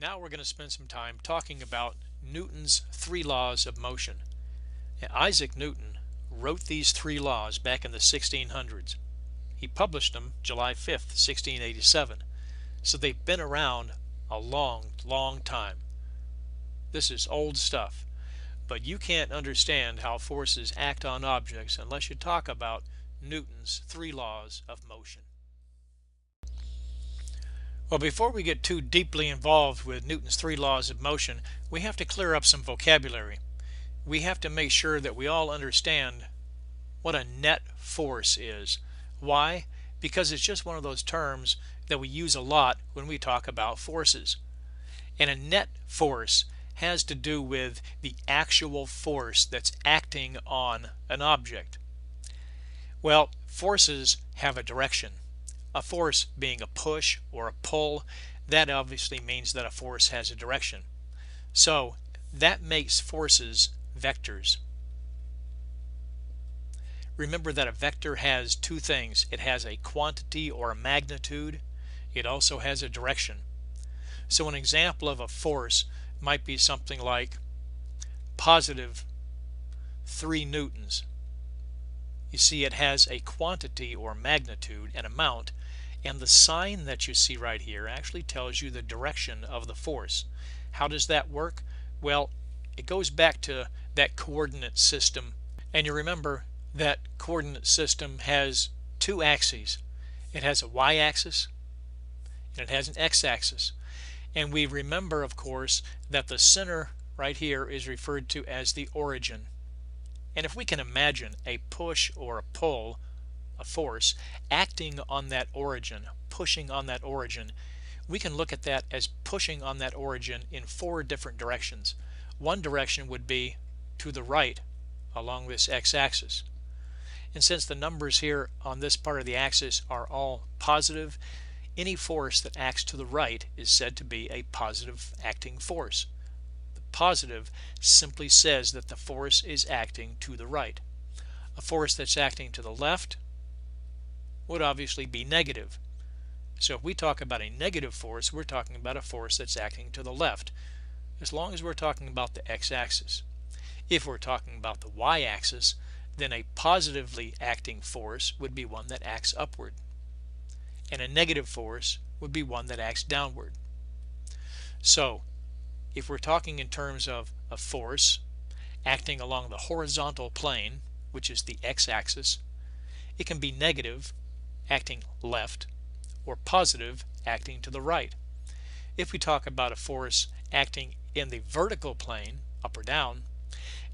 Now we're going to spend some time talking about Newton's three laws of motion. Now, Isaac Newton wrote these three laws back in the 1600s. He published them July 5th, 1687. So they've been around a long, long time. This is old stuff. But you can't understand how forces act on objects unless you talk about Newton's three laws of motion. Well, before we get too deeply involved with Newton's three laws of motion, we have to clear up some vocabulary. We have to make sure that we all understand what a net force is. Why? Because it's just one of those terms that we use a lot when we talk about forces. And a net force has to do with the actual force that's acting on an object. Well, forces have a direction a force being a push or a pull, that obviously means that a force has a direction. So that makes forces vectors. Remember that a vector has two things. It has a quantity or a magnitude. It also has a direction. So an example of a force might be something like positive 3 newtons. You see it has a quantity or magnitude, an amount, and the sign that you see right here actually tells you the direction of the force. How does that work? Well, it goes back to that coordinate system. And you remember that coordinate system has two axes. It has a y-axis and it has an x-axis. And we remember, of course, that the center right here is referred to as the origin. And if we can imagine a push or a pull a force acting on that origin, pushing on that origin, we can look at that as pushing on that origin in four different directions. One direction would be to the right along this x-axis. And since the numbers here on this part of the axis are all positive, any force that acts to the right is said to be a positive acting force. Positive simply says that the force is acting to the right. A force that's acting to the left would obviously be negative. So if we talk about a negative force, we're talking about a force that's acting to the left, as long as we're talking about the x-axis. If we're talking about the y-axis, then a positively acting force would be one that acts upward. And a negative force would be one that acts downward. So, if we're talking in terms of a force acting along the horizontal plane, which is the x-axis, it can be negative acting left, or positive acting to the right. If we talk about a force acting in the vertical plane, up or down,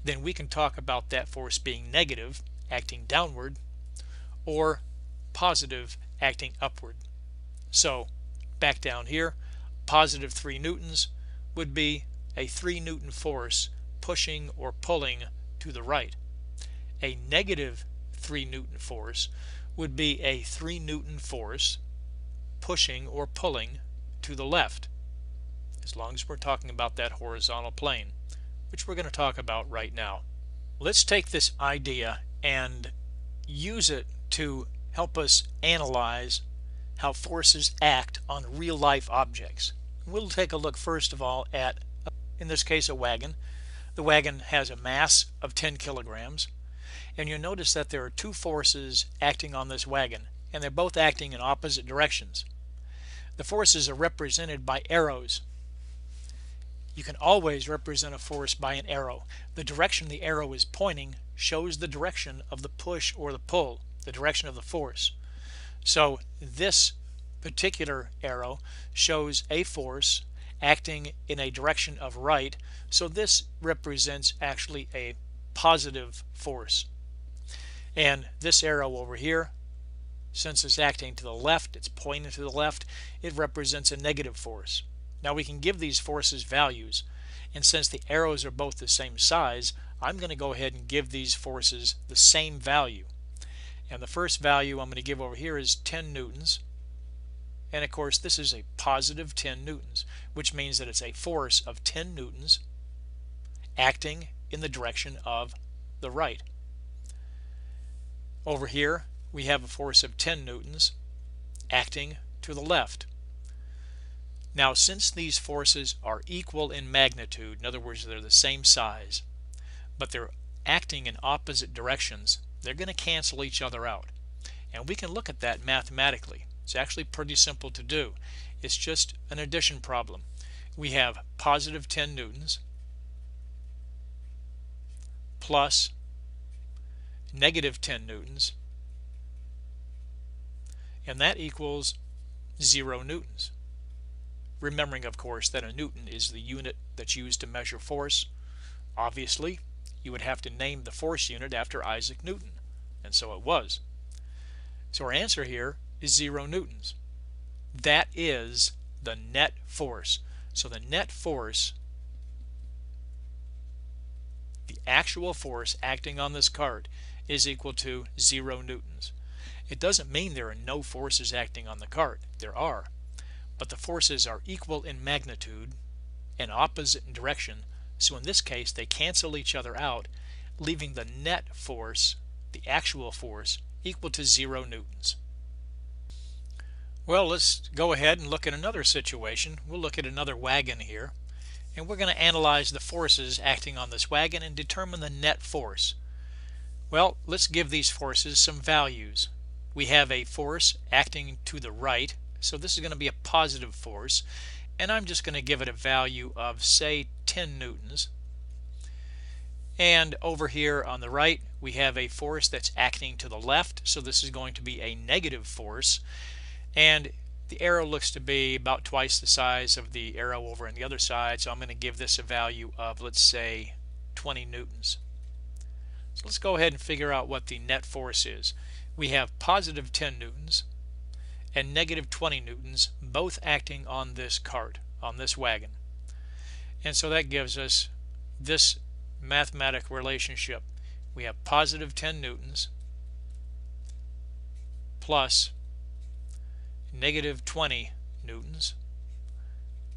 then we can talk about that force being negative, acting downward, or positive, acting upward. So, back down here, positive 3 newtons would be a 3 newton force pushing or pulling to the right. A negative 3 newton force would be a 3 Newton force pushing or pulling to the left, as long as we're talking about that horizontal plane, which we're going to talk about right now. Let's take this idea and use it to help us analyze how forces act on real life objects. We'll take a look first of all at, in this case, a wagon. The wagon has a mass of 10 kilograms and you'll notice that there are two forces acting on this wagon and they're both acting in opposite directions. The forces are represented by arrows. You can always represent a force by an arrow. The direction the arrow is pointing shows the direction of the push or the pull, the direction of the force. So this particular arrow shows a force acting in a direction of right. So this represents actually a positive force. And this arrow over here, since it's acting to the left, it's pointing to the left, it represents a negative force. Now we can give these forces values, and since the arrows are both the same size, I'm going to go ahead and give these forces the same value. And the first value I'm going to give over here is 10 newtons. And of course this is a positive 10 newtons, which means that it's a force of 10 newtons acting in the direction of the right. Over here we have a force of 10 newtons acting to the left. Now since these forces are equal in magnitude, in other words they're the same size, but they're acting in opposite directions, they're going to cancel each other out. And we can look at that mathematically. It's actually pretty simple to do. It's just an addition problem. We have positive 10 newtons plus negative 10 newtons and that equals 0 newtons. Remembering of course that a newton is the unit that's used to measure force. Obviously you would have to name the force unit after Isaac Newton and so it was. So our answer here is 0 newtons. That is the net force. So the net force, the actual force acting on this cart is equal to 0 newtons. It doesn't mean there are no forces acting on the cart. There are. But the forces are equal in magnitude and opposite in direction. So in this case, they cancel each other out, leaving the net force, the actual force, equal to 0 newtons. Well, let's go ahead and look at another situation. We'll look at another wagon here. And we're going to analyze the forces acting on this wagon and determine the net force. Well, let's give these forces some values. We have a force acting to the right, so this is going to be a positive force. And I'm just going to give it a value of, say, 10 newtons. And over here on the right, we have a force that's acting to the left, so this is going to be a negative force and the arrow looks to be about twice the size of the arrow over on the other side so I'm going to give this a value of let's say 20 newtons. So let's go ahead and figure out what the net force is. We have positive 10 newtons and negative 20 newtons both acting on this cart on this wagon. And so that gives us this mathematical relationship. We have positive 10 newtons plus negative 20 newtons.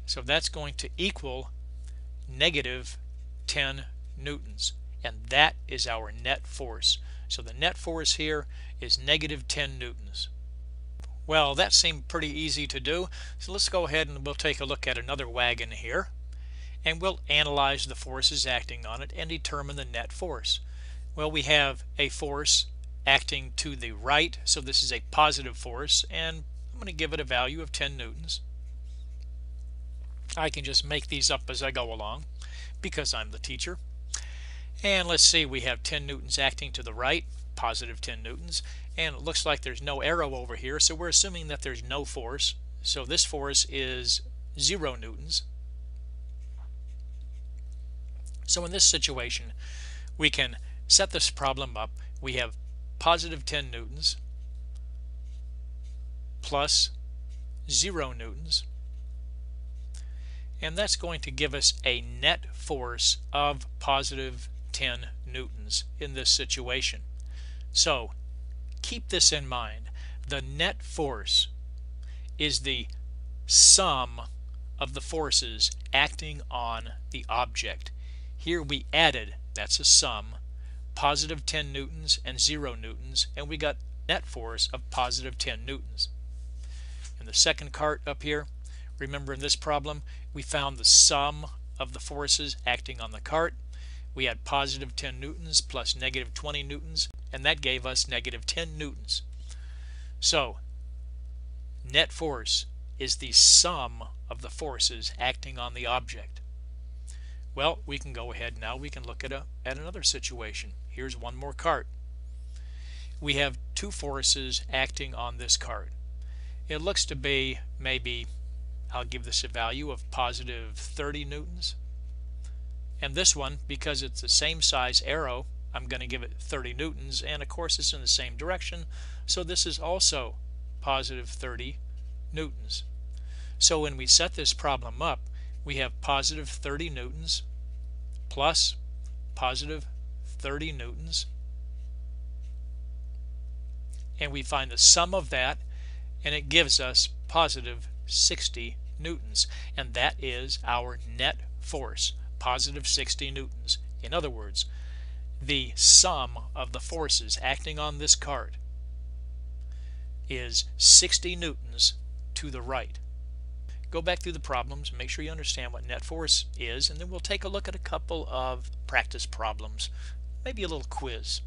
So that's going to equal negative 10 newtons. And that is our net force. So the net force here is negative 10 newtons. Well, that seemed pretty easy to do. So let's go ahead and we'll take a look at another wagon here. And we'll analyze the forces acting on it and determine the net force. Well, we have a force acting to the right, so this is a positive force, and I'm going to give it a value of 10 newtons. I can just make these up as I go along because I'm the teacher. And let's see, we have 10 newtons acting to the right, positive 10 newtons, and it looks like there's no arrow over here, so we're assuming that there's no force. So this force is 0 newtons. So in this situation, we can set this problem up. We have positive 10 newtons plus 0 newtons and that's going to give us a net force of positive 10 newtons in this situation. So keep this in mind. The net force is the sum of the forces acting on the object. Here we added, that's a sum, positive 10 newtons and 0 newtons, and we got net force of positive 10 newtons. In the second cart up here, remember in this problem, we found the sum of the forces acting on the cart. We had positive 10 newtons plus negative 20 newtons, and that gave us negative 10 newtons. So, net force is the sum of the forces acting on the object. Well, we can go ahead now. We can look at, a, at another situation. Here's one more cart. We have two forces acting on this cart. It looks to be maybe, I'll give this a value of positive 30 newtons. And this one, because it's the same size arrow, I'm going to give it 30 newtons. And of course, it's in the same direction. So this is also positive 30 newtons. So when we set this problem up, we have positive 30 newtons plus positive 30 newtons. And we find the sum of that and it gives us positive 60 newtons and that is our net force positive 60 newtons in other words the sum of the forces acting on this cart is 60 newtons to the right go back through the problems, make sure you understand what net force is, and then we'll take a look at a couple of practice problems, maybe a little quiz.